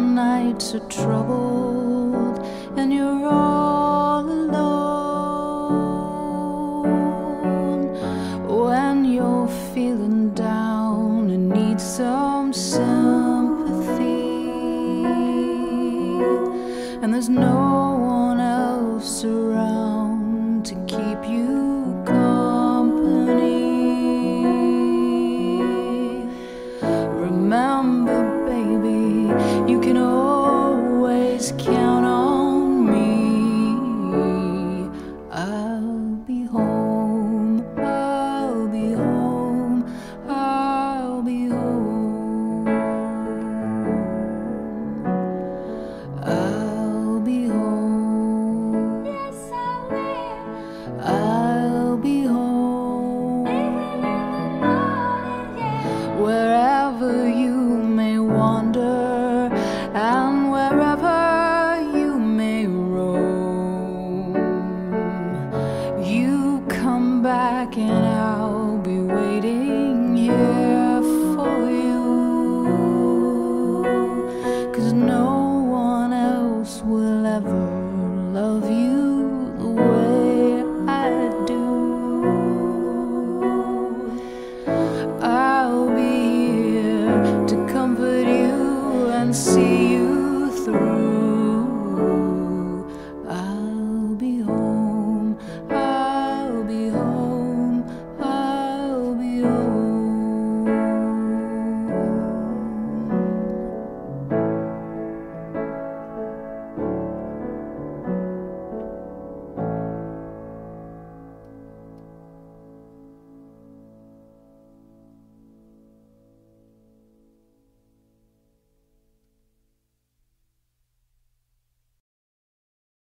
nights are troubled and you're all alone. When you're feeling down and need some sympathy and there's no back and I'll be waiting here for you. Cause no one else will ever love you the way I do. I'll be here to comfort you and see.